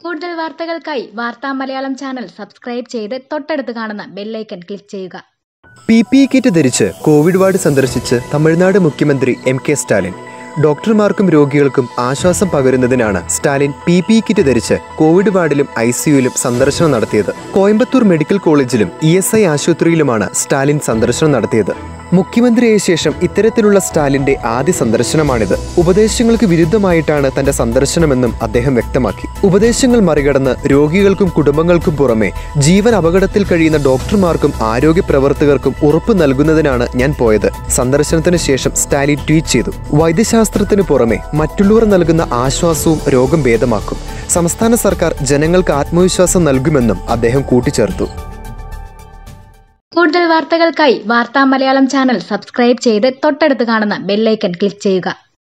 കൂടുതൽ വാർത്തകൾക്കായി വാർത്താ മലയാളം ചാനൽ സബ്സ്ക്രൈബ് ചെയ്ത് തൊട്ടടുത്ത് കാണുന്ന ബെല്ലൈക്കൺ ക്ലിക്ക് ചെയ്യുക. പി പി കിറ്റ് ധരിച്ച് കോവിഡ് വാർഡ് സന്ദർശിച്ച് തമിഴ്നാട് മുഖ്യമന്ത്രി എം കെ സ്റ്റാലിൻ. ഡോക്ടർമാർക്കും രോഗികൾക്കും ആശ്വാസം പകരുന്നതിനാണ് സ്റ്റാലിൻ പി പി കിറ്റ് ധരിച്ച് കോവിഡ് വാർഡിലും ഐ സിയുയിലും സന്ദർശനം നടത്തിയത്. കോയമ്പത്തൂർ മെഡിക്കൽ കോളേജിലും ഇ എസ് ഐ ആശുപത്രിയിലുമാണ് സ്റ്റാലിൻ സന്ദർശനം നടത്തിയത്. മുഖ്യമന്ത്രിയായ ശേഷം ഇത്തരത്തിലുള്ള സ്റ്റാലിന്റെ ആദ്യ സന്ദർശനമാണിത്. ഉപദേശങ്ങൾക്ക് വിരുദ്ധമായിട്ടാണ് തന്റെ സന്ദർശനമെന്നും അദ്ദേഹം വ്യക്തമാക്കി. ഉപദേശങ്ങൾ മറികടന്ന് രോഗികൾക്കും കുടുംബങ്ങൾക്കും പുറമെ ജീവൻ അപകടത്തിൽ കഴിയുന്ന ഡോക്ടർമാർക്കും ആരോഗ്യ പ്രവർത്തകർക്കും ഉറപ്പ് നൽകുന്നതിനാണ് ഞാൻ പോയത്. സന്ദർശനത്തിന് ശേഷം സ്റ്റാലിൻ ട്വീറ്റ് ചെയ്തു. വൈദ്യശാസ്ത്രത്തിന് പുറമെ മറ്റുള്ളവർ നൽകുന്ന ആശ്വാസവും രോഗം ഭേദമാക്കും. സംസ്ഥാന സർക്കാർ ജനങ്ങൾക്ക് ആത്മവിശ്വാസം നൽകുമെന്നും അദ്ദേഹം കൂട്ടിച്ചേർത്തു. കൂടുതൽ വാർത്തകൾക്കായി വാർത്താ മലയാളം ചാനൽ സബ്സ്ക്രൈബ് ചെയ്ത് തൊട്ടടുത്ത് കാണുന്ന ബെല്ലൈക്കൺ ക്ലിക്ക് ചെയ്യുക.